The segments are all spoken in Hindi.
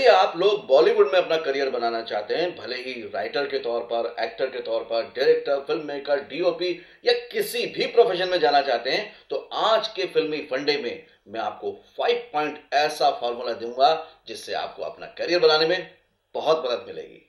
यदि आप लोग बॉलीवुड में अपना करियर बनाना चाहते हैं, भले ही राइटर के तौर पर एक्टर के तौर पर डायरेक्टर फ़िल्म मेकर डीओपी या किसी भी प्रोफेशन में जाना चाहते हैं तो आज के फिल्मी फंडे में मैं आपको फाइव पॉइंट ऐसा फॉर्मूला दूँगा जिससे आपको अपना करियर बनाने में बहुत मदद मिलेगी।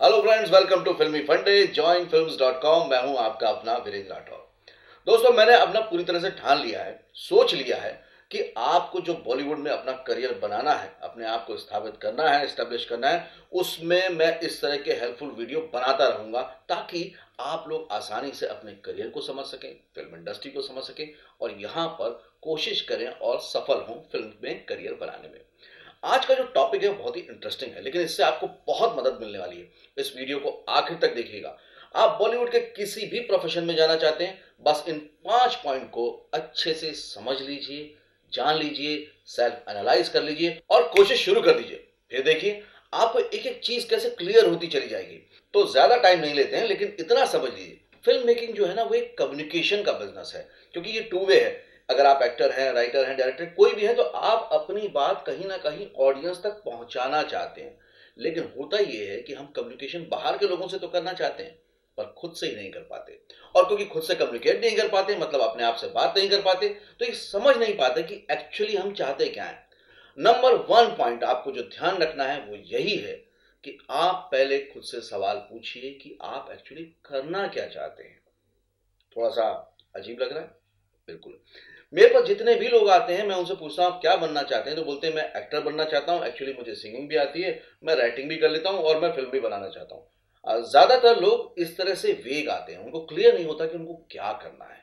हेलो फ्रेंड्स वेलकम टू फिल्मी फंडे जॉइन फ़िल्म डॉट कॉम मैं हूँ आपका अपना वीरेंद्र राठौर। दोस्तों, मैंने अपना पूरी तरह से ठान लिया है, सोच लिया है कि आपको जो बॉलीवुड में अपना करियर बनाना है, अपने आप को स्थापित करना है स्टेब्लिश करना है, उसमें मैं इस तरह के हेल्पफुल वीडियो बनाता रहूँगा ताकि आप लोग आसानी से अपने करियर को समझ सकें फ़िल्म इंडस्ट्री को समझ सकें और यहाँ पर कोशिश करें और सफल हों फ़िल्म में करियर बनाने में। आज का जो टॉपिक है बहुत ही इंटरेस्टिंग है, लेकिन इससे आपको बहुत मदद मिलने वाली है। इस वीडियो को आखिर तक देखिएगा। आप बॉलीवुड के किसी भी प्रोफेशन में जाना चाहते हैं, बस इन पाँच पॉइंट को अच्छे से समझ लीजिए, जान लीजिए सेल्फ एनालाइज कर लीजिए और कोशिश शुरू कर दीजिए। फिर देखिए आपको एक एक चीज़ कैसे क्लियर होती चली जाएगी। तो ज़्यादा टाइम नहीं लेते हैं, लेकिन इतना समझ लीजिए। फ़िल्म मेकिंग जो है ना, वो एक कम्युनिकेशन का बिज़नेस है, क्योंकि ये टू वे है। अगर आप एक्टर हैं, राइटर हैं, डायरेक्टर कोई भी है तो आप अपनी बात कहीं ना कहीं ऑडियंस तक पहुंचाना चाहते हैं। लेकिन होता यह है कि हम कम्युनिकेशन बाहर के लोगों से तो करना चाहते हैं, पर खुद से ही नहीं कर पाते। और क्योंकि खुद से कम्युनिकेट नहीं कर पाते मतलब अपने आप से बात नहीं कर पाते तो ये समझ नहीं पाते कि एक्चुअली हम चाहते क्या है। नंबर वन पॉइंट आपको जो ध्यान रखना है, वो यही है कि आप पहले खुद से सवाल पूछिए कि आप एक्चुअली करना क्या चाहते हैं। थोड़ा सा अजीब लग रहा है? बिल्कुल। मेरे पास जितने भी लोग आते हैं, मैं उनसे पूछता हूँ क्या बनना चाहते हैं? तो बोलते हैं, मैं एक्टर बनना चाहता हूँ एक्चुअली मुझे सिंगिंग भी आती है, मैं राइटिंग भी कर लेता हूँ और मैं फ़िल्म भी बनाना चाहता हूँ। ज़्यादातर लोग इस तरह से वेग आते हैं, उनको क्लियर नहीं होता कि उनको क्या करना है।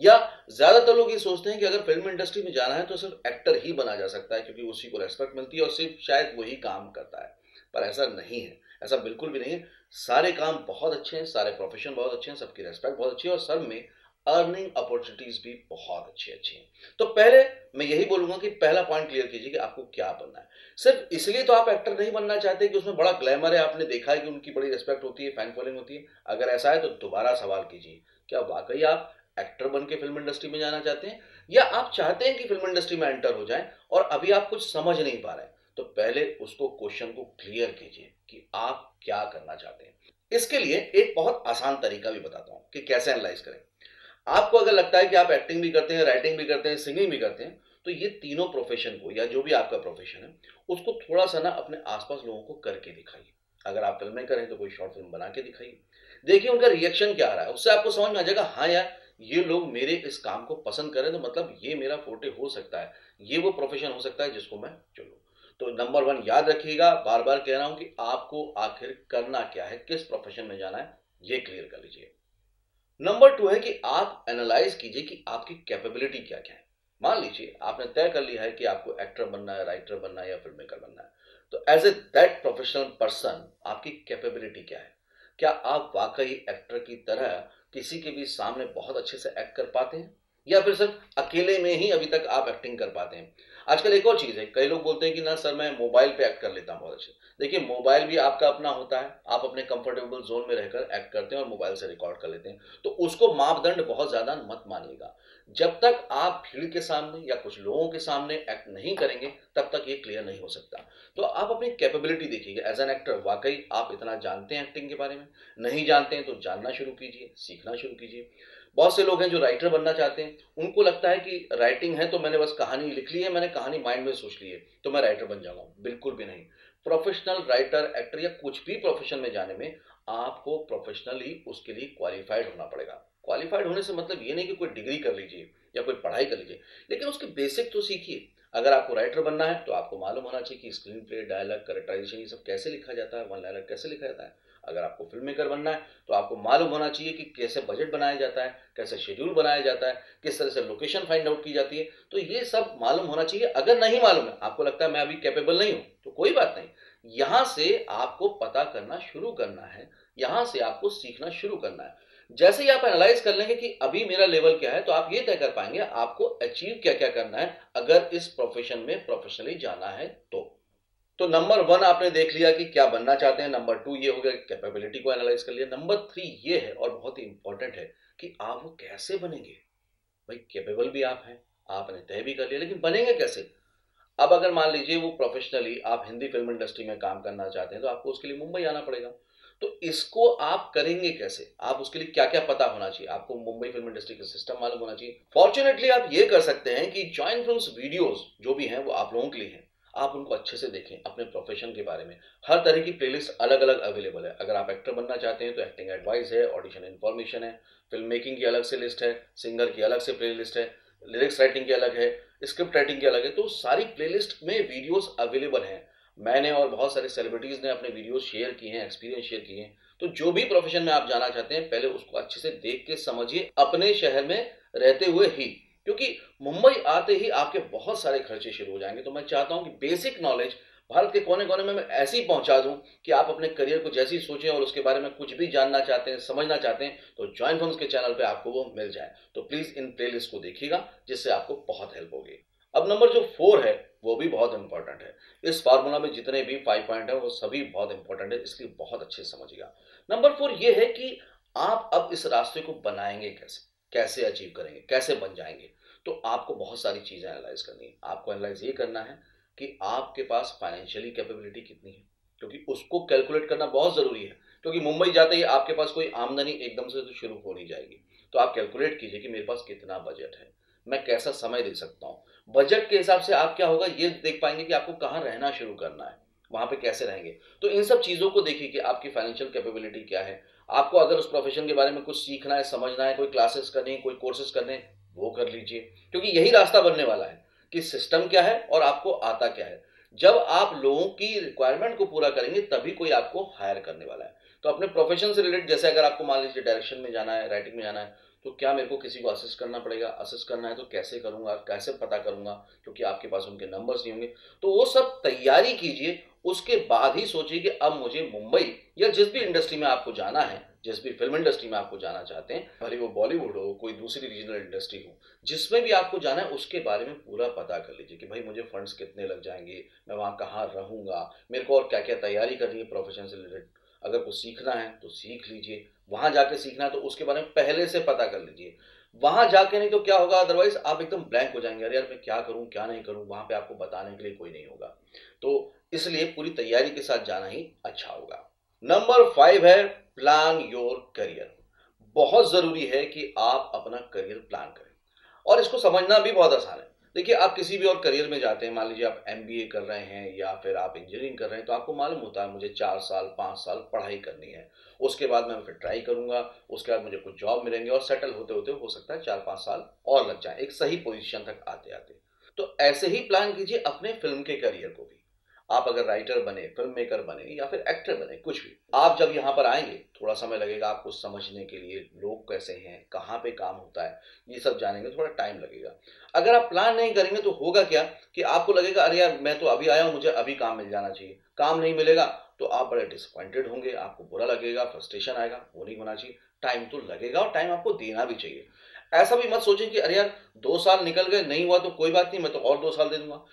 या ज़्यादातर लोग ये सोचते हैं कि अगर फ़िल्म इंडस्ट्री में जाना है तो सिर्फ़ एक्टर ही बना जा सकता है, क्योंकि उसी को रेस्पेक्ट मिलती है और सिर्फ़ शायद वही काम करता है। पर ऐसा नहीं है, ऐसा बिल्कुल भी नहीं है। सारे काम बहुत अच्छे हैं, सारे प्रोफेशन बहुत अच्छे हैं, सबकी रेस्पेक्ट बहुत अच्छी है और सब में अर्निंग अपॉर्चुनिटीज़ भी बहुत अच्छी अच्छी हैं। तो पहले मैं यही बोलूँगा कि पहला पॉइंट क्लियर कीजिए कि आपको क्या बनना है। सिर्फ़ इसलिए तो आप एक्टर नहीं बनना चाहते कि उसमें बड़ा ग्लैमर है, आपने देखा है कि उनकी बड़ी रिस्पेक्ट होती है फ़ैन फॉलोइंग होती है। अगर ऐसा है तो दोबारा सवाल कीजिए, क्या वाकई आप एक्टर बन के फ़िल्म इंडस्ट्री में जाना चाहते हैं? या आप चाहते हैं कि फ़िल्म इंडस्ट्री में एंटर हो जाए और अभी आप कुछ समझ नहीं पा रहे तो पहले उसको क्वेश्चन को क्लियर कीजिए कि आप क्या करना चाहते हैं। इसके लिए एक बहुत आसान तरीका भी बताता हूँ कि कैसे एनालाइज करें। आपको अगर लगता है कि आप एक्टिंग भी करते हैं राइटिंग भी करते हैं सिंगिंग भी करते हैं तो ये तीनों प्रोफेशन को या जो भी आपका प्रोफेशन है, उसको थोड़ा सा ना अपने आसपास लोगों को करके दिखाइए। अगर आप फ़िल्में करें तो कोई शॉर्ट फ़िल्म बना के दिखाइए। देखिए उनका रिएक्शन क्या आ रहा है, उससे आपको समझ में आ जाएगा हाँ यार, ये लोग मेरे इस काम को पसंद करें तो मतलब ये मेरा फोटे हो सकता है, ये वो प्रोफेशन हो सकता है जिसको मैं चलूँ तो नंबर वन याद रखिएगा बार बार कह रहा हूँ कि आपको आखिर करना क्या है, किस प्रोफेशन में जाना है, ये क्लियर कर लीजिए। नंबर टू है कि आप एनालाइज कीजिए कि आपकी कैपेबिलिटी क्या क्या है। मान लीजिए, आपने तय कर लिया है कि आपको एक्टर बनना है राइटर बनना है या फ़िल्म मेकर बनना है। तो as a that professional person आपकी कैपेबिलिटी क्या है? क्या आप वाकई एक्टर की तरह किसी के भी सामने बहुत अच्छे से एक्ट कर पाते हैं? या फिर सिर्फ़ अकेले में ही अभी तक आप एक्टिंग कर पाते हैं? आजकल एक और चीज़ है, कई लोग बोलते हैं कि ना सर, मैं मोबाइल पे एक्ट कर लेता हूँ बहुत अच्छे। देखिए, मोबाइल भी आपका अपना होता है, आप अपने कंफर्टेबल जोन में रहकर एक्ट करते हैं और मोबाइल से रिकॉर्ड कर लेते हैं। तो उसको मापदंड बहुत ज़्यादा मत मानिएगा। जब तक आप भीड़ के सामने या कुछ लोगों के सामने एक्ट नहीं करेंगे, तब तक ये क्लियर नहीं हो सकता। तो आप अपनी कैपेबिलिटी देखिएगा। एज एन एक्टर वाकई आप इतना जानते हैं एक्टिंग के बारे में? नहीं जानते हैं तो जानना शुरू कीजिए, सीखना शुरू कीजिए। बहुत से लोग हैं जो राइटर बनना चाहते हैं। उनको लगता है कि राइटिंग है तो मैंने बस कहानी लिख ली है, मैंने कहानी माइंड में सोच ली है तो मैं राइटर बन जाऊँगा। बिल्कुल भी नहीं। प्रोफेशनल राइटर एक्टर या कुछ भी प्रोफेशन में जाने में आपको प्रोफेशनली उसके लिए क्वालिफाइड होना पड़ेगा। क्वालिफाइड होने से मतलब ये नहीं कि कोई डिग्री कर लीजिए या कोई पढ़ाई कर लीजिए, लेकिन उसके बेसिक तो सीखिए। अगर आपको राइटर बनना है तो आपको मालूम होना चाहिए कि स्क्रीन प्ले डायलॉग करेक्टराइजेशन ये सब कैसे लिखा जाता है वन लाइनर कैसे लिखा जाता है। अगर आपको फ़िल्म मेकर बनना है तो आपको मालूम होना चाहिए कि कैसे बजट बनाया जाता है, कैसे शेड्यूल बनाया जाता है, किस तरह से लोकेशन फाइंड आउट की जाती है। तो ये सब मालूम होना चाहिए। अगर नहीं मालूम है, आपको लगता है मैं अभी कैपेबल नहीं हूँ तो कोई बात नहीं। यहाँ से आपको पता करना शुरू करना है, यहाँ से आपको सीखना शुरू करना है। जैसे ही आप एनालाइज कर लेंगे कि अभी मेरा लेवल क्या है तो आप ये तय कर पाएँगे आपको अचीव क्या क्या करना है, अगर इस प्रोफेशन में प्रोफेशनली जाना है तो। तो नंबर वन आपने देख लिया कि क्या बनना चाहते हैं। नंबर टू ये हो गया कैपेबिलिटी को एनालाइज कर लिया। नंबर थ्री ये है और बहुत ही इंपॉर्टेंट है कि आप वो कैसे बनेंगे। भाई कैपेबल भी आप हैं, आपने तय भी कर लिया, लेकिन बनेंगे कैसे? अब अगर मान लीजिए वो प्रोफेशनली आप हिंदी फ़िल्म इंडस्ट्री में काम करना चाहते हैं तो आपको उसके लिए मुंबई आना पड़ेगा। तो इसको आप करेंगे कैसे? आप उसके लिए क्या क्या पता होना चाहिए? आपको मुंबई फ़िल्म इंडस्ट्री का सिस्टम मालूम होना चाहिए। फॉर्चुनेटली आप ये कर सकते हैं कि ज्वाइंट फ़िल्म वीडियोज़ जो भी हैं, वो आप लोगों के लिए हैं। आप उनको अच्छे से देखें अपने प्रोफेशन के बारे में। हर तरह की प्लेलिस्ट अलग अलग अवेलेबल है। अगर आप एक्टर बनना चाहते हैं तो एक्टिंग एडवाइस है ऑडिशन इन्फॉर्मेशन है फ़िल्म मेकिंग की अलग से लिस्ट है सिंगर की अलग से प्ले है लिरिक्स राइटिंग की अलग है स्क्रिप्ट राइटिंग की अलग है तो सारी प्लेलिस्ट में वीडियोस अवेलेबल हैं। मैंने और बहुत सारे सेलिब्रिटीज़ ने अपने वीडियोस शेयर किए हैं एक्सपीरियंस शेयर किए हैं। तो जो भी प्रोफेशन में आप जाना चाहते हैं, पहले उसको अच्छे से देख के समझिए, अपने शहर में रहते हुए ही। क्योंकि मुंबई आते ही आपके बहुत सारे खर्चे शुरू हो जाएँगे। तो मैं चाहता हूँ कि बेसिक नॉलेज भारत के कोने कोने में मैं ऐसे ही पहुँचा दूँ कि आप अपने करियर को जैसे ही सोचें और उसके बारे में कुछ भी जानना चाहते हैं, समझना चाहते हैं तो ज्वाइन फॉर्म्स के चैनल पे आपको वो मिल जाए। तो प्लीज़ इन प्लेलिस्ट को देखिएगा, जिससे आपको बहुत हेल्प होगी। अब नंबर जो फोर है, वो भी बहुत इंपॉर्टेंट है। इस फार्मूला में जितने भी फाइव पॉइंट है, वो सभी बहुत इंपॉर्टेंट है, इसलिए बहुत अच्छे समझिएगा। नंबर फोर ये है कि आप अब इस रास्ते को बनाएँगे कैसे? कैसे अचीव करेंगे, कैसे बन जाएँगे। तो आपको बहुत सारी चीज़ें एनालाइज करनी है। आपको एनालाइज ये करना है कि आपके पास फाइनेंशियली कैपेबिलिटी कितनी है, क्योंकि उसको कैलकुलेट करना बहुत ज़रूरी है। क्योंकि मुंबई जाते ही आपके पास कोई आमदनी एकदम से तो शुरू हो नहीं जाएगी। तो आप कैलकुलेट कीजिए कि मेरे पास कितना बजट है। मैं कैसा समय दे सकता हूँ? बजट के हिसाब से आप क्या होगा, ये देख पाएँगे कि आपको कहाँ रहना शुरू करना है, वहाँ पे कैसे रहेंगे। तो इन सब चीज़ों को देखिए कि आपकी फाइनेंशियल कैपेबिलिटी क्या है आपको अगर उस प्रोफेशन के बारे में कुछ सीखना है, समझना है, कोई क्लासेस करनी है कोई कोर्सेज करने, वो कर लीजिए। क्योंकि यही रास्ता बनने वाला है कि सिस्टम क्या है और आपको आता क्या है। जब आप लोगों की रिक्वायरमेंट को पूरा करेंगे, तभी कोई आपको हायर करने वाला है। तो अपने प्रोफेशन से रिलेटेड जैसे अगर आपको मान लीजिए डायरेक्शन में जाना है राइटिंग में जाना है तो क्या मेरे को किसी को असिस्ट करना पड़ेगा? असिस्ट करना है तो कैसे करूँगा? कैसे पता करूँगा? क्योंकि आपके पास उनके नंबर्स नहीं होंगे। तो वो सब तैयारी कीजिए, उसके बाद ही सोचिए कि अब मुझे मुंबई या जिस भी इंडस्ट्री में आपको जाना है, जिस भी फ़िल्म इंडस्ट्री में आपको जाना चाहते हैं, भले वो बॉलीवुड हो, कोई दूसरी रीजनल इंडस्ट्री हो, जिसमें भी आपको जाना है, उसके बारे में पूरा पता कर लीजिए कि भाई मुझे फंड्स कितने लग जाएँगे, मैं वहाँ कहाँ रहूँगा, मेरे को और क्या क्या तैयारी करनी है प्रोफेशन से रिलेटेड अगर कुछ सीखना है तो सीख लीजिए। वहाँ जाके सीखना है तो उसके बारे में पहले से पता कर लीजिए। वहाँ जाके नहीं तो क्या होगा? अदरवाइज़ आप एकदम ब्लैंक हो जाएँगे। अरे यार मैं क्या करूँ, क्या नहीं करूँ? वहाँ पे आपको बताने के लिए कोई नहीं होगा। तो इसलिए पूरी तैयारी के साथ जाना ही अच्छा होगा। नंबर फाइव है प्लान योर करियर बहुत ज़रूरी है कि आप अपना करियर प्लान करें। और इसको समझना भी बहुत आसान है। देखिए, आप किसी भी और करियर में जाते हैं, मान लीजिए आप एमबीए कर रहे हैं या फिर आप इंजीनियरिंग कर रहे हैं तो आपको मालूम होता है मुझे चार साल, पाँच साल पढ़ाई करनी है। उसके बाद मैं फिर ट्राई करूँगा, उसके बाद मुझे कुछ जॉब मिलेंगे और सेटल होते होते हो सकता है चार, पाँच साल और लग जाए, एक सही पोजिशन तक आते आते तो ऐसे ही प्लान कीजिए अपने फ़िल्म के करियर को भी। आप अगर राइटर बने फ़िल्म मेकर बने या फिर एक्टर बने, कुछ भी, आप जब यहाँ पर आएँगे, थोड़ा समय लगेगा आपको समझने के लिए लोग कैसे हैं, कहाँ पे काम होता है, ये सब जानेंगे, थोड़ा टाइम लगेगा। अगर आप प्लान नहीं करेंगे तो होगा क्या कि आपको लगेगा, अरे यार, मैं तो अभी आया हूँ, मुझे अभी काम मिल जाना चाहिए। काम नहीं मिलेगा तो आप बड़े डिसअपॉइंटेड होंगे, आपको बुरा लगेगा फ्रस्ट्रेशन आएगा, वो नहीं होना चाहिए। टाइम तो लगेगा और टाइम आपको देना भी चाहिए। ऐसा भी मत सोचें कि, अरे यार, दो साल निकल गए, नहीं हुआ तो कोई बात नहीं, मैं तो और दो साल दे दूँगा।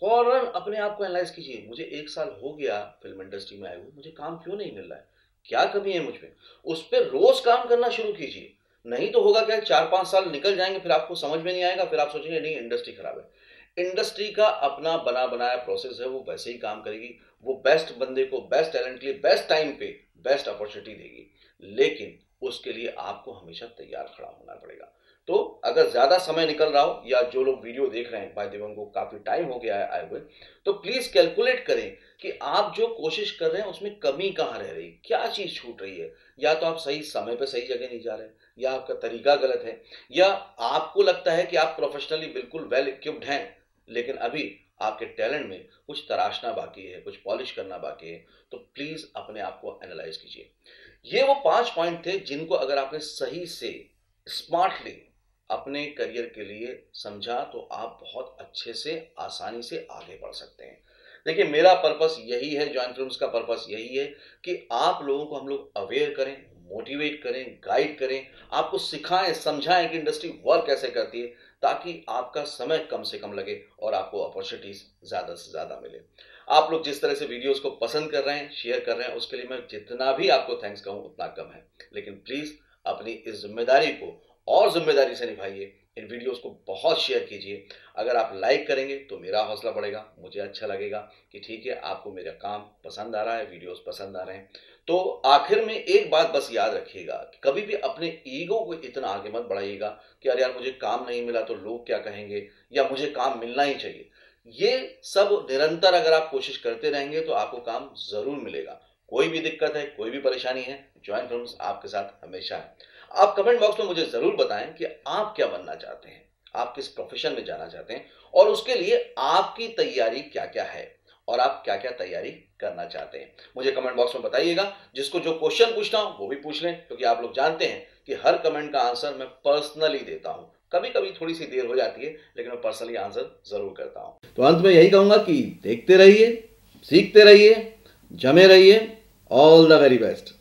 फ़ौरन अपने आप को एनालाइज कीजिए। मुझे एक साल हो गया फ़िल्म इंडस्ट्री में आए हुए। मुझे काम क्यों नहीं मिल रहा है? क्या कमी है मुझमें? उस पर रोज काम करना शुरू कीजिए। नहीं तो होगा क्या, चार पाँच साल निकल जाएँगे, फिर आपको समझ में नहीं आएगा, फिर आप सोचेंगे, नहीं इंडस्ट्री खराब है। इंडस्ट्री का अपना बना बनाया प्रोसेस है, वो वैसे ही काम करेगी। वो बेस्ट बंदे को बेस्ट टैलेंट के लिए बेस्ट टाइम पे बेस्ट अपॉर्चुनिटी देगी। लेकिन उसके लिए आपको हमेशा तैयार खड़ा होना पड़ेगा। तो अगर ज़्यादा समय निकल रहा हो, या जो लोग वीडियो देख रहे हैं, भाई देवन को काफ़ी टाइम हो गया है आए हुए तो प्लीज़ कैलकुलेट करें कि आप जो कोशिश कर रहे हैं, उसमें कमी कहाँ रह रही क्या चीज़ छूट रही है? या तो आप सही समय पर सही जगह नहीं जा रहे या आपका तरीका गलत है, या आपको लगता है कि आप प्रोफेशनली बिल्कुल वेल इक्विप्ड हैं, लेकिन अभी आपके टैलेंट में कुछ तराशना बाकी है, कुछ पॉलिश करना बाकी है तो प्लीज़ अपने आप को एनालाइज कीजिए। ये वो पाँच पॉइंट थे जिनको अगर आपने सही से स्मार्टली अपने करियर के लिए समझा तो आप बहुत अच्छे से, आसानी से आगे बढ़ सकते हैं। देखिए, मेरा पर्पस यही है जॉइंट फिल्म्स का पर्पस यही है कि आप लोगों को हम लोग अवेयर करें मोटिवेट करें गाइड करें, आपको सिखाएँ, समझाएँ कि इंडस्ट्री वर्क कैसे करती है, ताकि आपका समय कम से कम लगे और आपको अपॉर्चुनिटीज़ ज़्यादा से ज़्यादा मिले। आप लोग जिस तरह से वीडियोस को पसंद कर रहे हैं शेयर कर रहे हैं, उसके लिए मैं जितना भी आपको थैंक्स कहूँ, उतना कम है। लेकिन प्लीज़ अपनी इस ज़िम्मेदारी को और ज़िम्मेदारी से निभाइए। इन वीडियोस को बहुत शेयर कीजिए। अगर आप लाइक करेंगे तो मेरा हौसला बढ़ेगा, मुझे अच्छा लगेगा कि ठीक है, आपको मेरा काम पसंद आ रहा है, वीडियोस पसंद आ रहे हैं। तो आखिर में एक बात बस याद रखिएगा कभी भी अपने ईगो को इतना आगे मत बढ़ाइएगा कि अरे यार, मुझे काम नहीं मिला तो लोग क्या कहेंगे या मुझे काम मिलना ही चाहिए। ये सब निरंतर अगर आप कोशिश करते रहेंगे तो आपको काम ज़रूर मिलेगा। कोई भी दिक्कत है, कोई भी परेशानी है ज्वाइन फ़िल्म आपके साथ हमेशा है। आप कमेंट बॉक्स में मुझे ज़रूर बताएँ कि आप क्या बनना चाहते हैं, आप किस प्रोफेशन में जाना चाहते हैं और उसके लिए आपकी तैयारी क्या क्या है और आप क्या क्या तैयारी करना चाहते हैं। मुझे कमेंट बॉक्स में बताइएगा, जिसको जो क्वेश्चन पूछना हो, वो भी पूछ लें, क्योंकि आप लोग जानते हैं कि हर कमेंट का आंसर मैं पर्सनली देता हूँ। कभी कभी थोड़ी सी देर हो जाती है, लेकिन मैं पर्सनली आंसर ज़रूर करता हूँ। तो अंत में यही कहूँगा कि देखते रहिए, सीखते रहिए, जमे रहिए ऑल द वेरी बेस्ट